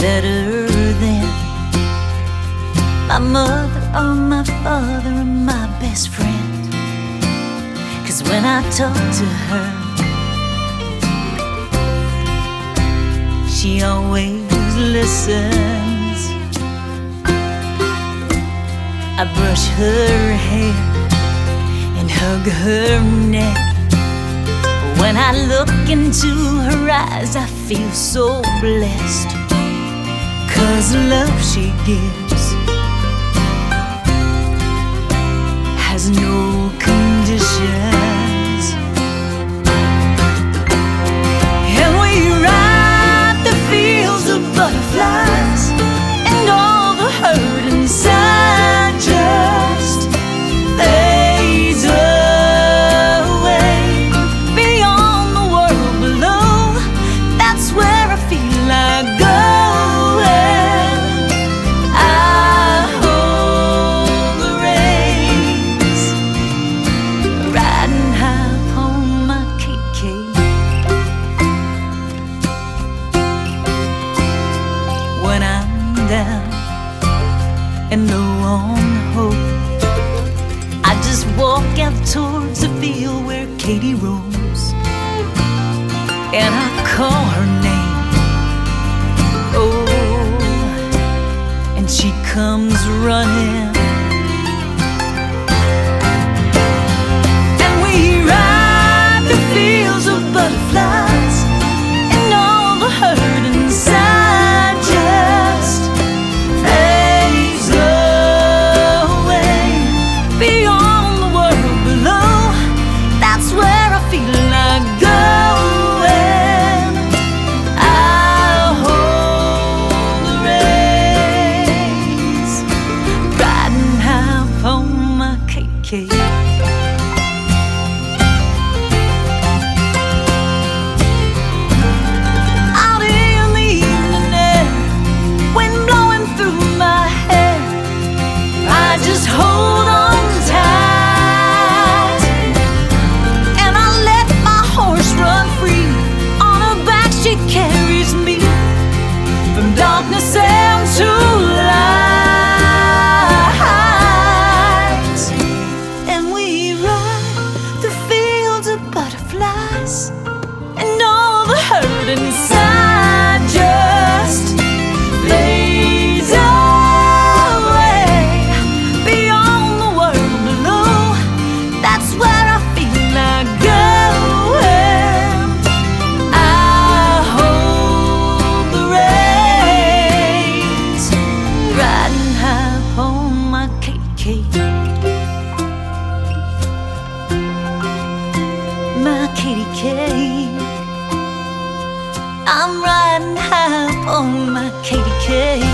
better than my mother or my father or my best friend. Cause when I talk to her, she always listens. I brush her hair and hug her neck. When I look into her eyes, I feel so blessed. Cause love she gives and low on hope, I just walk out towards the field where Katy roams, and I call her I'm riding high on my Katy K.